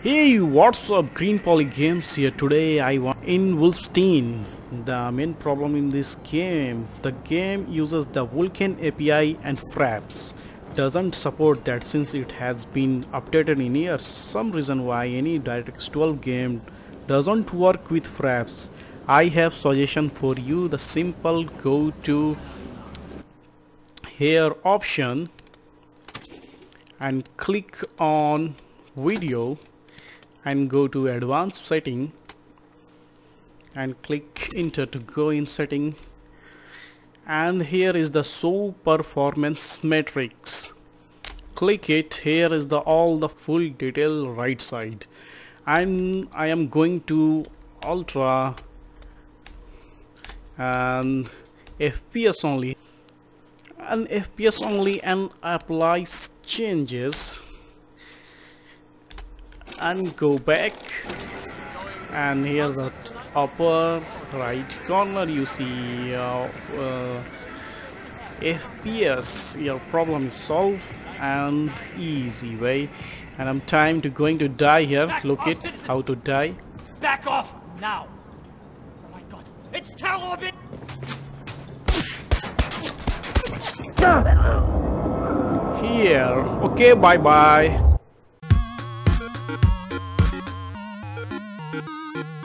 Hey, what's up? Green Poly Games here. Today I want in Wolfenstein. The main problem in this game, the game uses the Vulkan API and Fraps. Doesn't support that since it has been updated in years. Some reason why any DirectX 12 game doesn't work with Fraps. I have suggestion for you. The simple go to here option and click on video and go to advanced setting and click enter to go in setting. And here is the show performance matrix. Click it. Here is the all the full detail right side. And I am going to ultra and FPS only. And FPS only and applies changes and go back. And here the upper right corner you see uh, uh, FPS your problem is solved and easy way. And I'm time to going to die here. Back look off, it citizen. how to die. Back off now! Oh my god, it's Talabit! here. Okay bye bye Thank you.